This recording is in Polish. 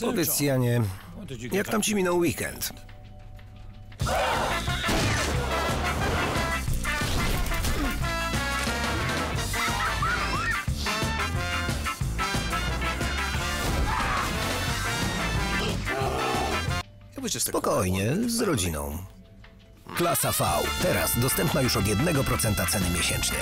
Powiedz, Janie, jak tam ci minął weekend? Spokojnie, z rodziną. Klasa V, teraz dostępna już od 1% ceny miesięcznie.